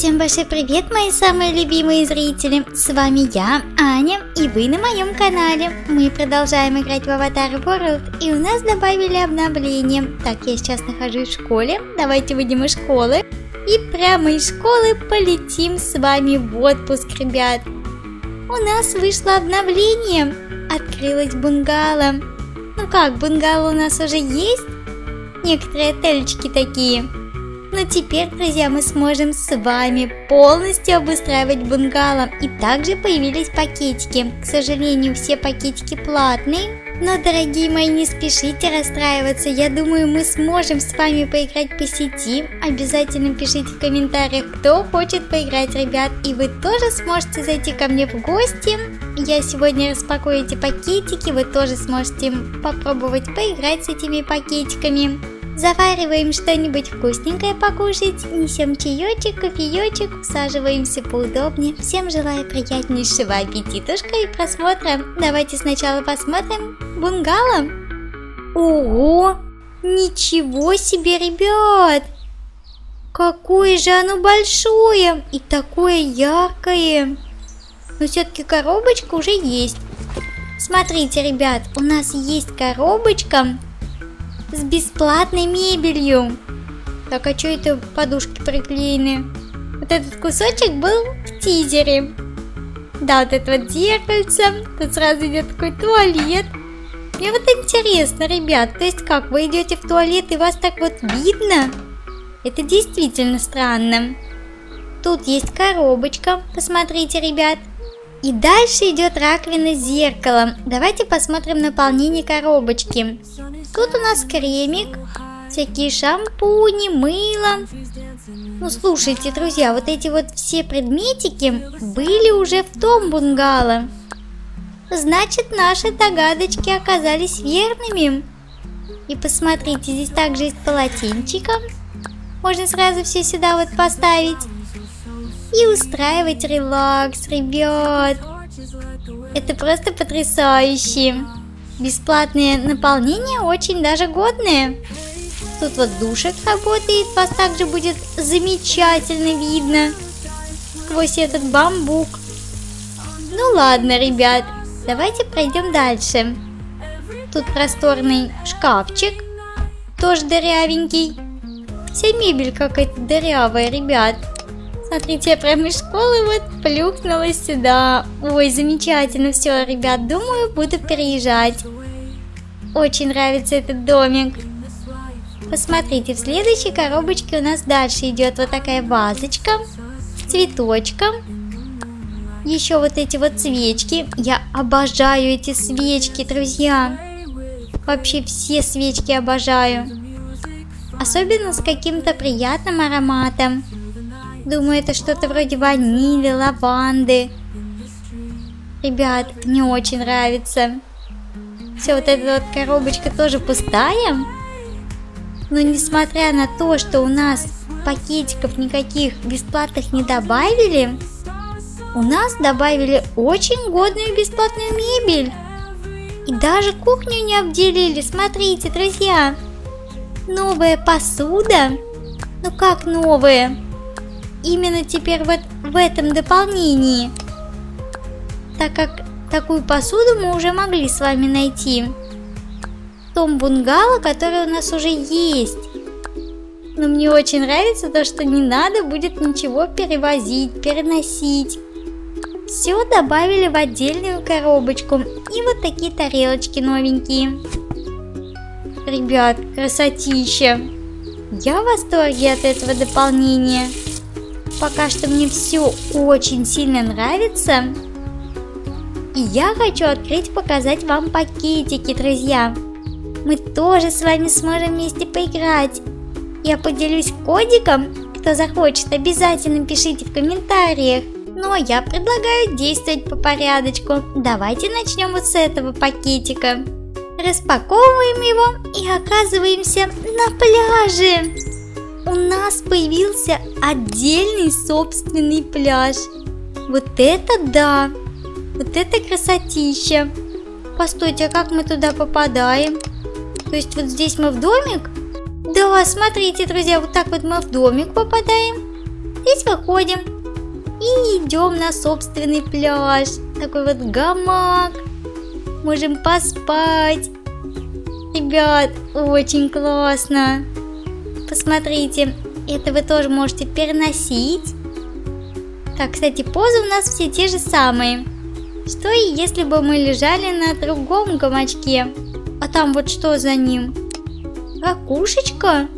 Всем большой привет, мои самые любимые зрители! С вами я, Аня, и вы на моем канале. Мы продолжаем играть в Avatar World, и у нас добавили обновление. Так, я сейчас нахожусь в школе, давайте выйдем из школы. И прямо из школы полетим с вами в отпуск, ребят. У нас вышло обновление, открылась бунгало. Ну как, бунгало у нас уже есть? Некоторые отельчики такие. Но теперь, друзья, мы сможем с вами полностью обустраивать бунгало. И также появились пакетики. К сожалению, все пакетики платные. Но, дорогие мои, не спешите расстраиваться. Я думаю, мы сможем с вами поиграть по сети. Обязательно пишите в комментариях, кто хочет поиграть, ребят. И вы тоже сможете зайти ко мне в гости. Я сегодня распакую эти пакетики. Вы тоже сможете попробовать поиграть с этими пакетиками. Завариваем что-нибудь вкусненькое покушать, несем чаечек, кофеечек, усаживаемся поудобнее. Всем желаю приятнейшего аппетитушка и просмотра. Давайте сначала посмотрим бунгало. Ого! Ничего себе, ребят! Какое же оно большое и такое яркое. Но все-таки коробочка уже есть. Смотрите, ребят, у нас есть коробочка с бесплатной мебелью. Так, а что это подушки приклеены? Вот этот кусочек был в тизере. Да, вот это вот зеркальце. Тут сразу идет такой туалет. Мне вот интересно, ребят, то есть как, вы идете в туалет и вас так вот видно? Это действительно странно. Тут есть коробочка, посмотрите, ребят. И дальше идет раковина с зеркалом. Давайте посмотрим наполнение коробочки. Тут у нас кремик, всякие шампуни, мыло. Ну слушайте, друзья, вот эти вот все предметики были уже в том бунгало. Значит, наши догадочки оказались верными. И посмотрите, здесь также есть полотенчика. Можно сразу все сюда вот поставить. И устраивать релакс, ребят. Это просто потрясающе. Бесплатные наполнения очень даже годные. Тут вот душек работает, вас также будет замечательно видно сквозь этот бамбук. Ну ладно, ребят, давайте пройдем дальше. Тут просторный шкафчик, тоже дырявенький. Вся мебель какая-то дырявая, ребят. Смотрите, я прямо из школы вот плюхнулась сюда. Ой, замечательно все, ребят. Думаю, буду переезжать. Очень нравится этот домик. Посмотрите, в следующей коробочке у нас дальше идет вот такая вазочка с цветочком. Еще вот эти вот свечки. Я обожаю эти свечки, друзья. Вообще все свечки обожаю. Особенно с каким-то приятным ароматом. Думаю, это что-то вроде ванили, лаванды. Ребят, мне очень нравится. Все, вот эта вот коробочка тоже пустая. Но несмотря на то, что у нас пакетиков никаких бесплатных не добавили, у нас добавили очень годную бесплатную мебель. И даже кухню не обделили. Смотрите, друзья. Новая посуда. Ну как новая? Именно теперь вот в этом дополнении, так как такую посуду мы уже могли с вами найти в том бунгало, который у нас уже есть. Но мне очень нравится то, что не надо будет ничего перевозить, переносить. Все добавили в отдельную коробочку и вот такие тарелочки новенькие. Ребят, красотища! Я в восторге от этого дополнения. Пока что мне все очень сильно нравится. И я хочу открыть показать вам пакетики, друзья. Мы тоже с вами сможем вместе поиграть. Я поделюсь кодиком. Кто захочет, обязательно пишите в комментариях. Ну а я предлагаю действовать по порядочку. Давайте начнем вот с этого пакетика. Распаковываем его и оказываемся на пляже у нас появился отдельный собственный пляж. Вот это да! Вот это красотища! Постойте, а как мы туда попадаем? То есть вот здесь мы в домик? Да, смотрите, друзья, вот так вот мы в домик попадаем. здесь выходим и идем на собственный пляж. Такой вот гамак. Можем поспать. Ребят, очень классно. Посмотрите, это вы тоже можете переносить. Так, кстати, позы у нас все те же самые. Что и если бы мы лежали на другом гамачке? А там вот что за ним? Ракушечка?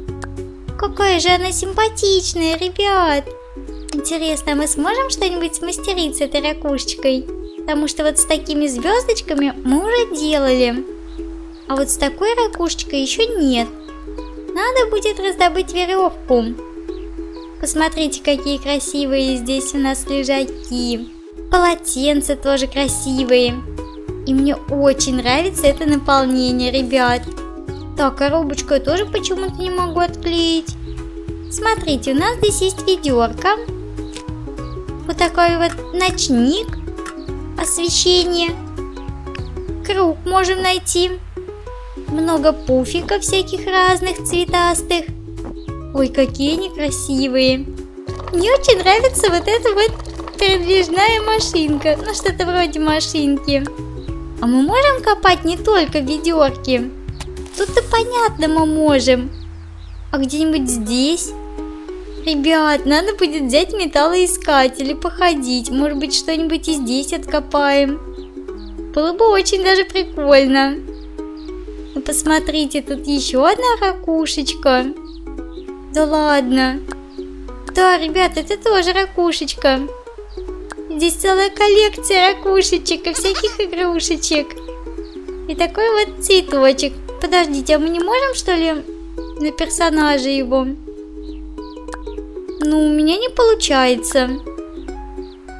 Какая же она симпатичная, ребят! Интересно, а мы сможем что-нибудь смастерить с этой ракушечкой? Потому что вот с такими звездочками мы уже делали. А вот с такой ракушечкой еще нет. Надо будет раздобыть веревку. Посмотрите, какие красивые здесь у нас лежаки. Полотенца тоже красивые. И мне очень нравится это наполнение, ребят. Так, коробочку я тоже почему-то не могу отклеить. Смотрите, у нас здесь есть ведерко. Вот такой вот ночник. Освещение. Круг можем найти. Много пуфиков всяких разных цветастых. Ой, какие они красивые. Мне очень нравится вот эта вот передвижная машинка. Ну, что-то вроде машинки. А мы можем копать не только в ведерке? Тут-то понятно мы можем. А где-нибудь здесь? Ребят, надо будет взять металлоискатель и походить. Может быть, что-нибудь и здесь откопаем. Было бы очень даже прикольно. Ну, посмотрите, тут еще одна ракушечка. Да ладно. Да, ребят, это тоже ракушечка. Здесь целая коллекция ракушечек и всяких игрушечек. И такой вот цветочек. Подождите, а мы не можем, что ли, на персонажа его? Ну, у меня не получается.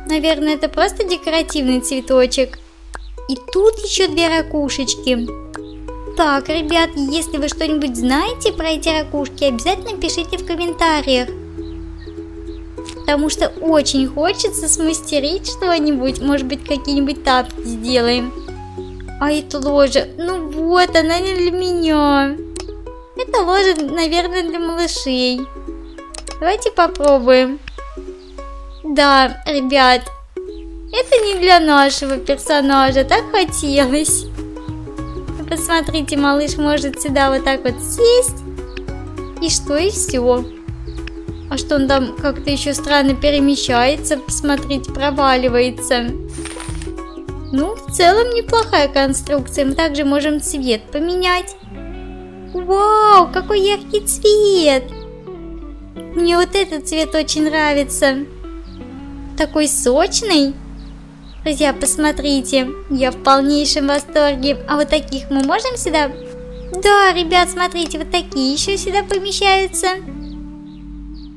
Наверное, это просто декоративный цветочек. И тут еще две ракушечки. Так, ребят, если вы что-нибудь знаете про эти ракушки, обязательно пишите в комментариях. Потому что очень хочется смастерить что-нибудь, может быть, какие-нибудь тапки сделаем. А это ложа, ну вот, она не для меня. Это ложа, наверное, для малышей. Давайте попробуем. Да, ребят, это не для нашего персонажа, так хотелось. Посмотрите, малыш может сюда вот так вот сесть. И что, и все. А что он там как-то еще странно перемещается, посмотрите, проваливается. Ну, в целом неплохая конструкция. Мы также можем цвет поменять. Вау, какой яркий цвет! Мне вот этот цвет очень нравится. Такой сочный. Друзья, посмотрите, я в полнейшем восторге. А вот таких мы можем сюда? Да, ребят, смотрите, вот такие еще сюда помещаются.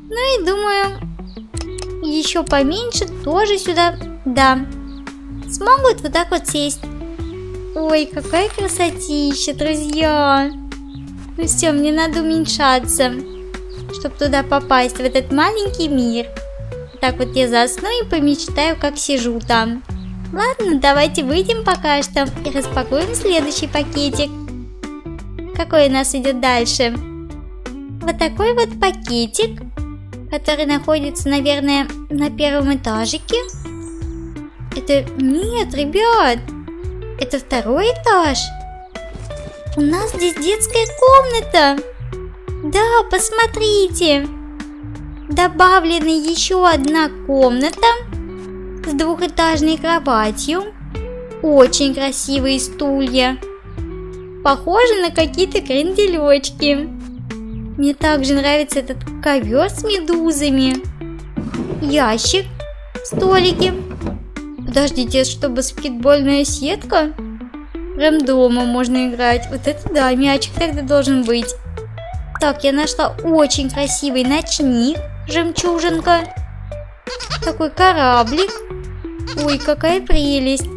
Ну и думаю, еще поменьше тоже сюда. Да, смогут вот так вот сесть. Ой, какая красотища, друзья. Ну все, мне надо уменьшаться чтобы туда попасть, в этот маленький мир. Так вот я засну и помечтаю, как сижу там. Ладно, давайте выйдем пока что и распакуем следующий пакетик. Какой у нас идет дальше? Вот такой вот пакетик, который находится, наверное, на первом этажике. Это... Нет, ребят, это второй этаж. У нас здесь детская комната. Да, посмотрите! Добавлена еще одна комната с двухэтажной кроватью. Очень красивые стулья. Похожи на какие-то кренделечки. Мне также нравится этот ковер с медузами. Ящик, столики. Подождите, что баскетбольная сетка? Прям дома можно играть. Вот это да, мячик тогда должен быть. Так, я нашла очень красивый ночник, жемчужинка. Такой кораблик. Ой, какая прелесть.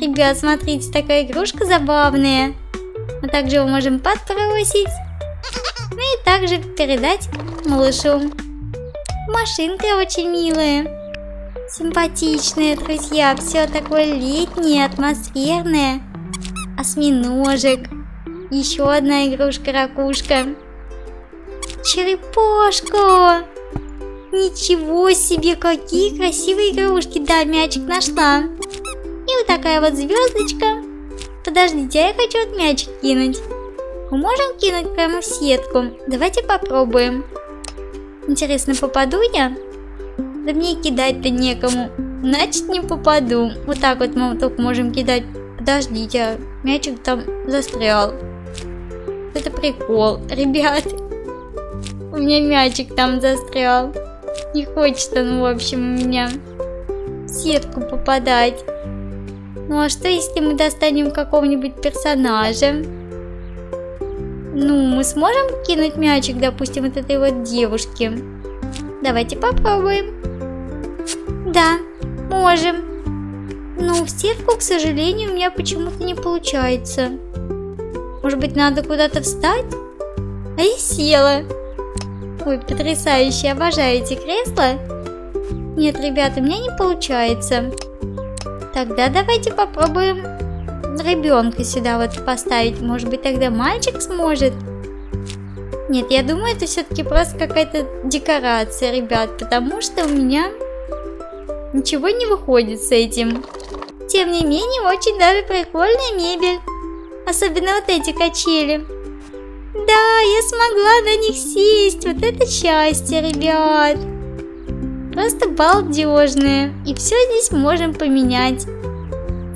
Ребят, смотрите, такая игрушка забавная. Мы также его можем подбросить. Ну и также передать малышу. Машинка очень милая. Симпатичная, друзья. Все такое летнее, атмосферное. Осьминожек. Еще одна игрушка-ракушка. Черепашка! Ничего себе, какие красивые игрушки. Да, мячик нашла. И вот такая вот звездочка. Подождите, а я хочу вот мячик кинуть. Мы можем кинуть прямо в сетку? Давайте попробуем. Интересно, попаду я? Да мне кидать-то некому. Значит, не попаду. Вот так вот мы только можем кидать. Подождите, а мячик там застрял. Это прикол. Ребят, у меня мячик там застрял. Не хочет он, в общем, у меня в сетку попадать. Ну а что, если мы достанем какого-нибудь персонажа? Ну, мы сможем кинуть мячик, допустим, от этой вот девушки? Давайте попробуем. Да, можем. Но в сетку, к сожалению, у меня почему-то не получается. Может быть, надо куда-то встать? А я села. Потрясающе, обожаю эти кресла. Нет, ребята, меня не получается. Тогда давайте попробуем ребенка сюда вот поставить. Может быть, тогда мальчик сможет? Нет, я думаю, это все-таки просто какая-то декорация, ребят, потому что у меня ничего не выходит с этим. Тем не менее, очень даже прикольная мебель. Особенно вот эти качели. Да, я смогла на них сесть. Вот это счастье, ребят. Просто балдежные. И все здесь можем поменять.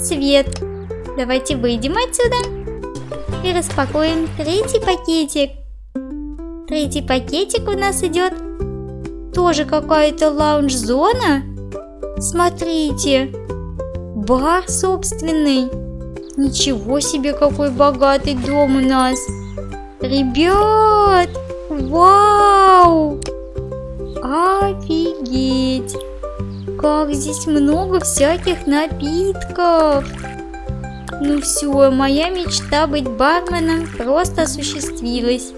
Цвет. Давайте выйдем отсюда. И распакуем третий пакетик. Третий пакетик у нас идет. Тоже какая-то лаунж-зона. Смотрите. Бар собственный. Ничего себе, какой богатый дом у нас. Ребят, вау! Офигеть! Как здесь много всяких напитков! Ну все, моя мечта быть барменом просто осуществилась.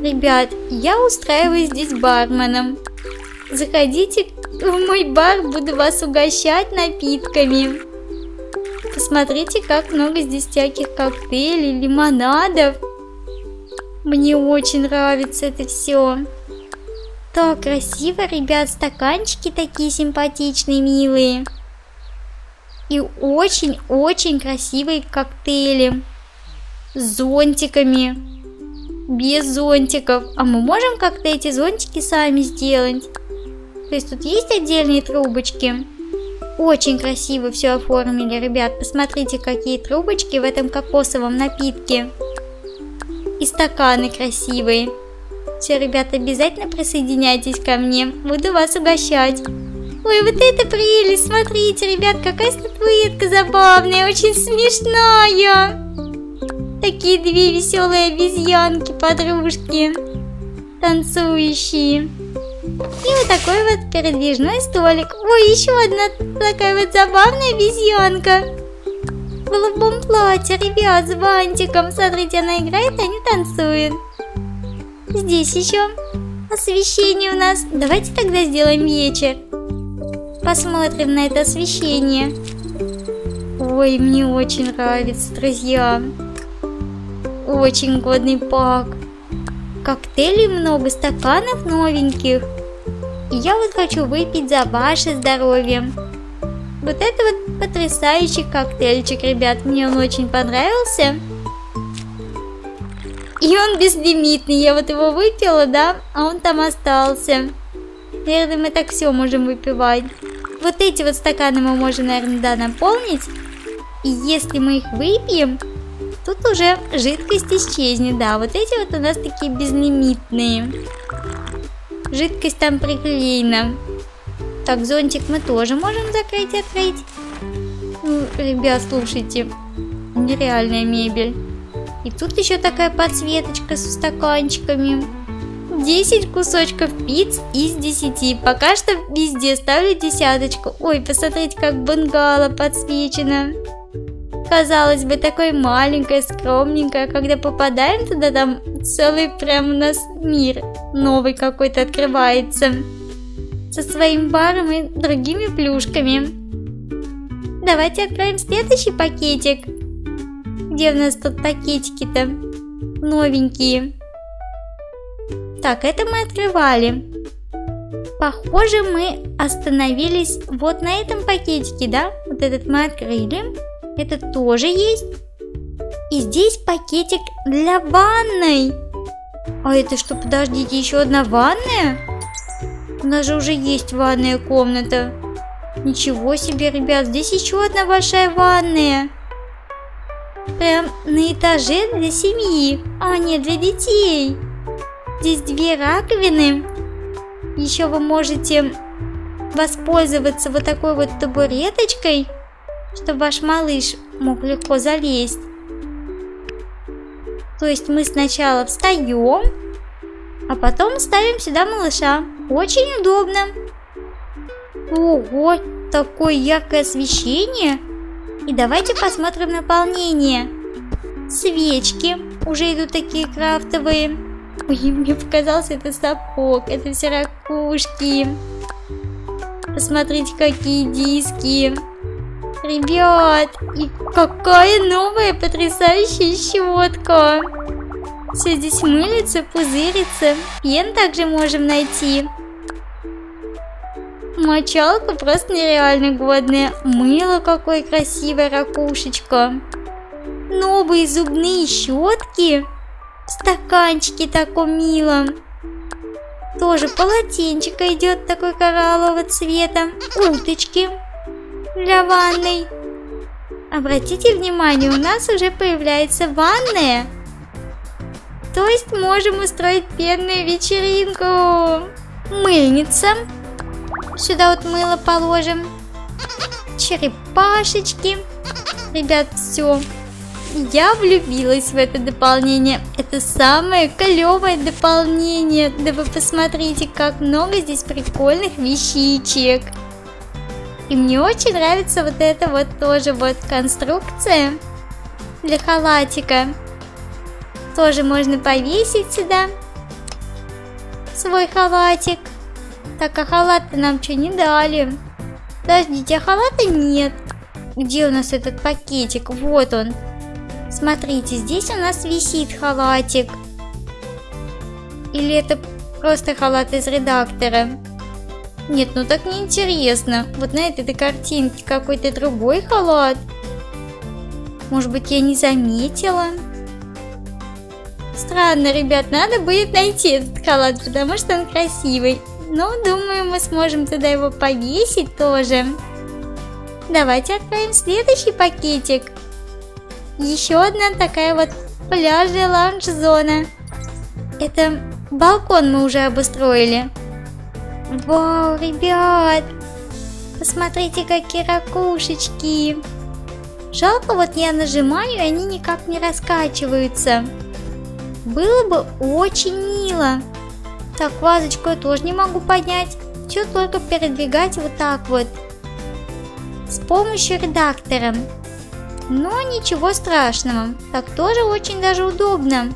Ребят, я устраиваюсь здесь барменом. Заходите в мой бар, буду вас угощать напитками. Посмотрите, как много здесь всяких коктейлей, лимонадов. Мне очень нравится это все. Так красиво, ребят, стаканчики такие симпатичные, милые. И очень-очень красивые коктейли. С зонтиками. Без зонтиков. А мы можем как-то эти зонтики сами сделать? То есть тут есть отдельные трубочки? Очень красиво все оформили, ребят. Посмотрите, какие трубочки в этом кокосовом напитке и стаканы красивые. Все, ребята, обязательно присоединяйтесь ко мне, буду вас угощать. Ой, вот это прелесть, смотрите, ребят, какая статуэтка забавная, очень смешная. Такие две веселые обезьянки, подружки, танцующие. И вот такой вот передвижной столик. Ой, еще одна такая вот забавная обезьянка голубом платье, ребят, с бантиком. Смотрите, она играет, а они танцуют. Здесь еще освещение у нас. Давайте тогда сделаем вечер. Посмотрим на это освещение. Ой, мне очень нравится, друзья. Очень годный пак. Коктейлей много, стаканов новеньких. Я вот хочу выпить за ваше здоровье. Вот это вот потрясающий коктейльчик, ребят. Мне он очень понравился. И он безлимитный. Я вот его выпила, да, а он там остался. Наверное, мы так все можем выпивать. Вот эти вот стаканы мы можем, наверное, да, наполнить. И если мы их выпьем, тут уже жидкость исчезнет, да. Вот эти вот у нас такие безлимитные. Жидкость там приклеена. Так, зонтик мы тоже можем закрыть и открыть. Ну, ребят, слушайте, нереальная мебель. И тут еще такая подсветочка со стаканчиками. 10 кусочков пиц из 10. Пока что везде ставлю десяточку. Ой, посмотрите, как бангала подсвечена. Казалось бы, такой маленькая, скромненькая. Когда попадаем туда, там целый прям у нас мир новый какой-то открывается со своим баром и другими плюшками. Давайте откроем следующий пакетик. Где у нас тут пакетики-то? Новенькие. Так, это мы открывали. Похоже, мы остановились вот на этом пакетике, да? Вот этот мы открыли. Этот тоже есть. И здесь пакетик для ванной. А это что, подождите, еще одна ванная? У нас же уже есть ванная комната. Ничего себе, ребят, здесь еще одна большая ванная. Прям на этаже для семьи, а не для детей. Здесь две раковины. Еще вы можете воспользоваться вот такой вот табуреточкой, чтобы ваш малыш мог легко залезть. То есть мы сначала встаем, а потом ставим сюда малыша. Очень удобно. Ого, такое яркое освещение. И давайте посмотрим наполнение. Свечки уже идут такие крафтовые. Ой, мне показался это сапог, это все ракушки. Посмотрите, какие диски. Ребят, и какая новая потрясающая щетка. Все здесь мылится, пузырится. Пен также можем найти. Мочалка просто нереально годная. Мыло какое красивое, ракушечка. Новые зубные щетки. Стаканчики таком милом. Тоже полотенчика идет такой кораллового цвета. Уточки для ванной. Обратите внимание, у нас уже появляется ванная. То есть можем устроить пенную вечеринку. Мыльница Сюда вот мыло положим. Черепашечки. Ребят, все. Я влюбилась в это дополнение. Это самое клевое дополнение. Да вы посмотрите, как много здесь прикольных вещичек. И мне очень нравится вот эта вот тоже вот конструкция для халатика. Тоже можно повесить сюда свой халатик. Так, а халат нам что, не дали? Подождите, а халата нет. Где у нас этот пакетик? Вот он. Смотрите, здесь у нас висит халатик. Или это просто халат из редактора? Нет, ну так неинтересно. Вот на этой картинке какой-то другой халат. Может быть, я не заметила? Странно, ребят, надо будет найти этот халат, потому что он красивый. Но думаю, мы сможем туда его повесить тоже. Давайте откроем следующий пакетик. Еще одна такая вот пляжная лаунж-зона. Это балкон мы уже обустроили. Вау, ребят! Посмотрите, какие ракушечки! Жалко, вот я нажимаю, и они никак не раскачиваются. Было бы очень мило. Так, вазочку я тоже не могу поднять. Все только передвигать вот так вот. С помощью редактора. Но ничего страшного. Так тоже очень даже удобно.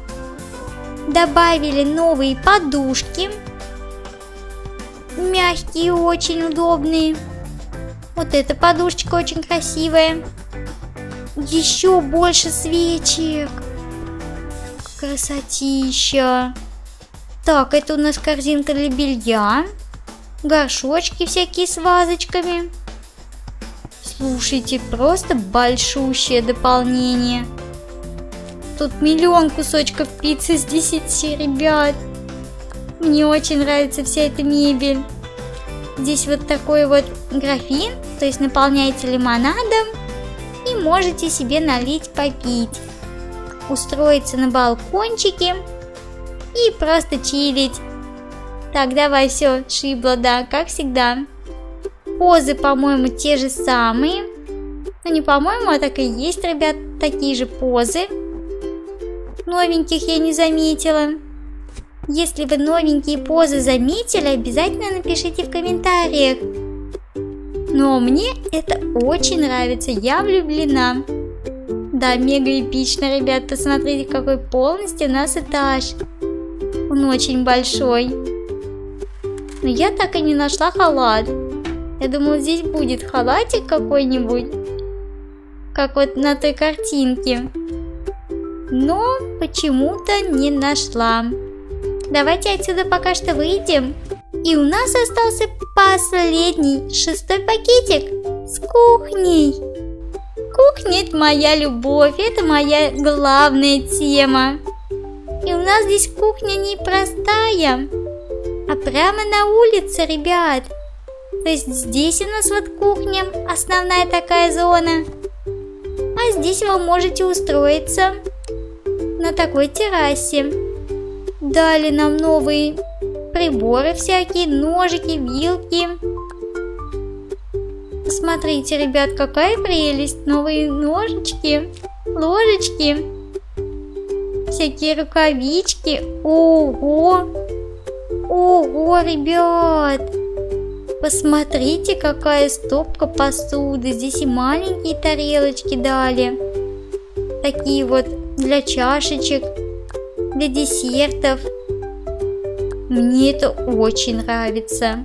Добавили новые подушки. Мягкие, очень удобные. Вот эта подушечка очень красивая. Еще больше свечек. Красотища. Так, это у нас корзинка для белья. Горшочки всякие с вазочками. Слушайте, просто большущее дополнение. Тут миллион кусочков пиццы с 10, ребят. Мне очень нравится вся эта мебель. Здесь вот такой вот графин, то есть наполняете лимонадом и можете себе налить попить. Устроиться на балкончике и просто чилить. Так, давай, все, шибло, да, как всегда. Позы, по-моему, те же самые. Ну, не по-моему, а так и есть, ребят, такие же позы. Новеньких я не заметила. Если вы новенькие позы заметили, обязательно напишите в комментариях. Но мне это очень нравится, я влюблена. Да, мега эпично, ребят, посмотрите, какой полностью у нас этаж. Он очень большой. Но я так и не нашла халат. Я думала, здесь будет халатик какой-нибудь. Как вот на той картинке. Но почему-то не нашла. Давайте отсюда пока что выйдем И у нас остался последний, шестой пакетик с кухней. Кухня – это моя любовь, это моя главная тема. И у нас здесь кухня не простая, а прямо на улице, ребят. То есть здесь у нас вот кухня, основная такая зона. А здесь вы можете устроиться на такой террасе. Дали нам новые приборы всякие, ножики, вилки. Посмотрите, ребят, какая прелесть. Новые ножички, ложечки, всякие рукавички. Ого! Ого, ребят! Посмотрите, какая стопка посуды. Здесь и маленькие тарелочки дали. Такие вот для чашечек, для десертов. Мне это очень нравится.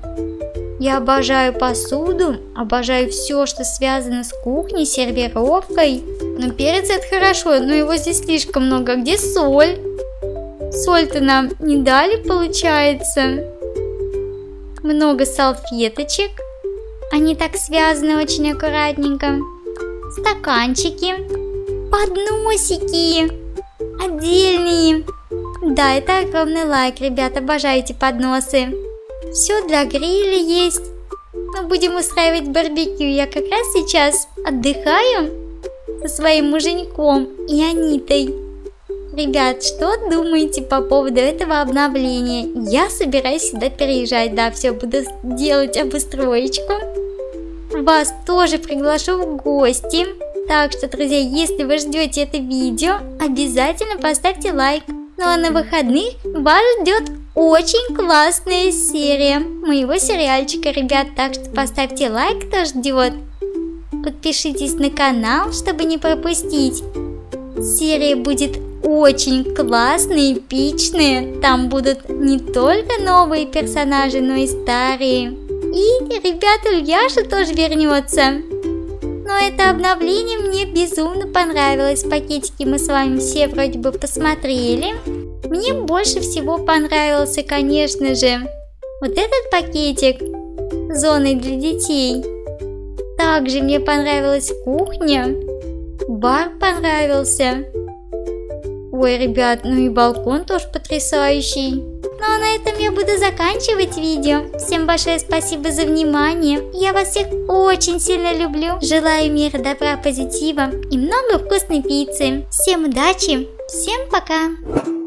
Я обожаю посуду, обожаю все, что связано с кухней, сервировкой. Но перец это хорошо, но его здесь слишком много. Где соль? Соль-то нам не дали, получается. Много салфеточек. Они так связаны очень аккуратненько. Стаканчики. Подносики. Отдельные. Да, это огромный лайк, ребята, обожаю эти подносы. Все для гриля есть. Мы будем устраивать барбекю. Я как раз сейчас отдыхаю со своим муженьком и Анитой. Ребят, что думаете по поводу этого обновления? Я собираюсь сюда переезжать, да, все, буду делать обустроечку. Вас тоже приглашу в гости. Так что, друзья, если вы ждете это видео, обязательно поставьте лайк. Ну а на выходных вас ждет очень классная серия моего сериальчика, ребят. Так что поставьте лайк, кто ждет. Подпишитесь на канал, чтобы не пропустить. Серия будет очень классные, эпичные. Там будут не только новые персонажи, но и старые. И, ребята, Яша тоже вернется но это обновление мне безумно понравилось. Пакетики мы с вами все вроде бы посмотрели. Мне больше всего понравился, конечно же, вот этот пакетик с зоной для детей. Также мне понравилась кухня, бар понравился. Ой, ребят, ну и балкон тоже потрясающий. Ну а на этом я буду заканчивать видео. Всем большое спасибо за внимание. Я вас всех очень сильно люблю. Желаю мира, добра, позитива и много вкусной пиццы. Всем удачи. Всем пока.